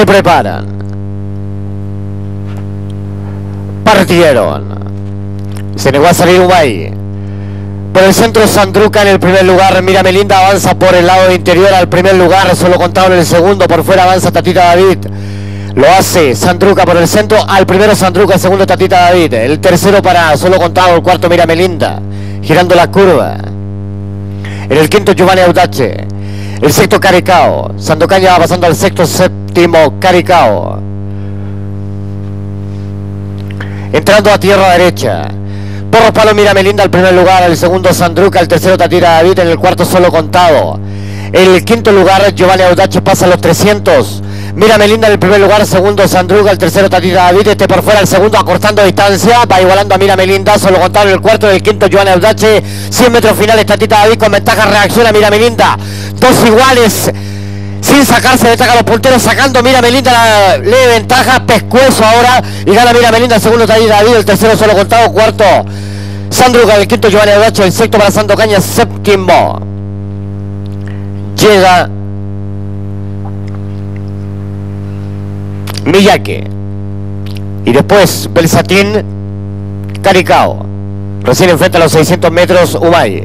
Se preparan. Partieron. Se negó a salir Ubay. Por el centro Sandruca en el primer lugar. Mira Melinda avanza por el lado interior al primer lugar. Solo contado en el segundo. Por fuera avanza Tatita David. Lo hace Sandruca por el centro. Al primero Sandruca, segundo Tatita David. El tercero para solo contado. El cuarto Mira Melinda. Girando la curva. En el quinto Giovanni Audace. El sexto Caricao. Sandocaña va pasando al sexto séptimo Caricao. Entrando a tierra derecha. Porro Palo mira Melinda al primer lugar, el segundo Sandruca, el tercero Tatira David, en el cuarto solo contado. El quinto lugar Giovanni Audache pasa a los 300. Mira Melinda en el primer lugar, segundo Sandruca, el tercero Tatita David, este por fuera, el segundo acortando distancia, va igualando a Mira Melinda, solo contado en el cuarto, el quinto Giovanni Audache, 100 metros finales Tatita David con ventaja, reacciona Mira Melinda, dos iguales, sin sacarse ventaja a los punteros, sacando Mira Melinda la ventaja, pescuezo ahora, y gana Mira Melinda, el segundo Tatita David, el tercero solo contado, cuarto Sandruca, el quinto Giovanni Audache, el sexto para Santo Caña, séptimo. Llega Miyake. Y después Belsatín Caricao. Recién enfrenta a los 600 metros Umay.